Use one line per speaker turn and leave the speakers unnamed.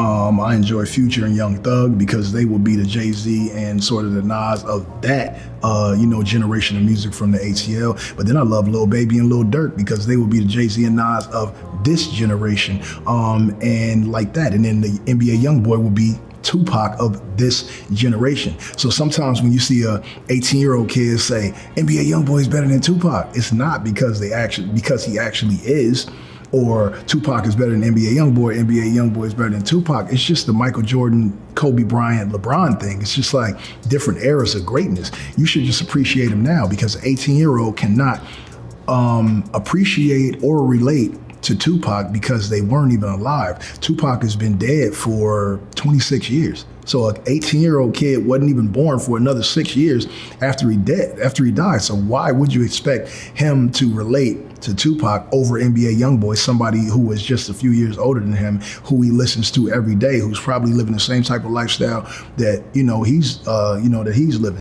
Um, I enjoy Future and Young Thug because they will be the Jay Z and sort of the Nas of that, uh, you know, generation of music from the ATL. But then I love Lil Baby and Lil Durk because they will be the Jay Z and Nas of this generation, um, and like that. And then the NBA YoungBoy will be Tupac of this generation. So sometimes when you see a 18 year old kid say NBA YoungBoy is better than Tupac, it's not because they actually because he actually is or Tupac is better than NBA YoungBoy, NBA YoungBoy is better than Tupac. It's just the Michael Jordan, Kobe Bryant, LeBron thing. It's just like different eras of greatness. You should just appreciate them now because an 18 year old cannot um, appreciate or relate to Tupac because they weren't even alive. Tupac has been dead for 26 years. So an 18 year old kid wasn't even born for another six years after he dead, after he died. So why would you expect him to relate to Tupac over NBA YoungBoy, somebody who was just a few years older than him, who he listens to every day, who's probably living the same type of lifestyle that you know he's uh, you know that he's living.